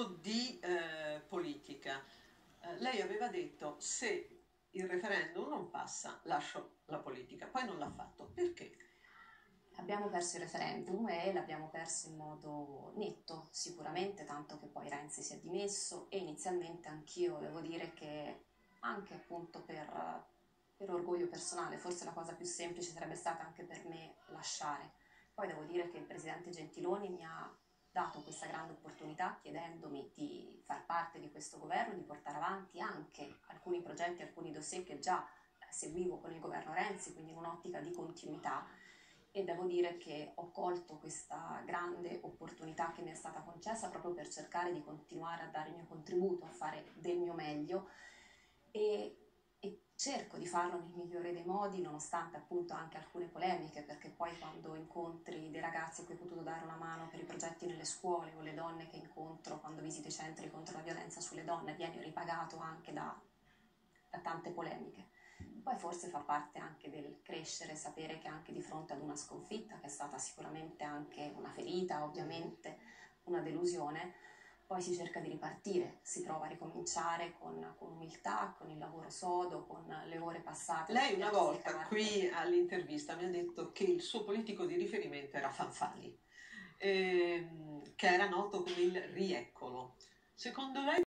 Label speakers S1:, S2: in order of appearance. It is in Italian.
S1: parlando di eh, politica, eh, lei aveva detto se il referendum non passa lascio la politica, poi non l'ha fatto. Perché?
S2: Abbiamo perso il referendum e l'abbiamo perso in modo netto, sicuramente, tanto che poi Renzi si è dimesso e inizialmente anch'io devo dire che anche appunto per, per orgoglio personale, forse la cosa più semplice sarebbe stata anche per me lasciare. Poi devo dire che il presidente Gentiloni mi ha dato questa grande opportunità chiedendomi di far parte di questo governo, di portare avanti anche alcuni progetti, alcuni dossier che già seguivo con il governo Renzi, quindi in un'ottica di continuità. E devo dire che ho colto questa grande opportunità che mi è stata concessa proprio per cercare di continuare a dare il mio contributo, a fare del mio meglio. E cerco di farlo nel migliore dei modi, nonostante appunto anche alcune polemiche, perché poi quando incontri dei ragazzi a cui hai potuto dare una mano per i progetti nelle scuole o le donne che incontro quando visito i centri contro la violenza sulle donne, vieni ripagato anche da, da tante polemiche. Poi forse fa parte anche del crescere, sapere che anche di fronte ad una sconfitta, che è stata sicuramente anche una ferita, ovviamente una delusione, poi si cerca di ripartire, si prova a ricominciare con, con, umiltà, con il lavoro sodo, con le ore passate.
S1: Lei una volta qui all'intervista mi ha detto che il suo politico di riferimento era Fanfani, ehm, che era noto come il Rieccolo. Secondo lei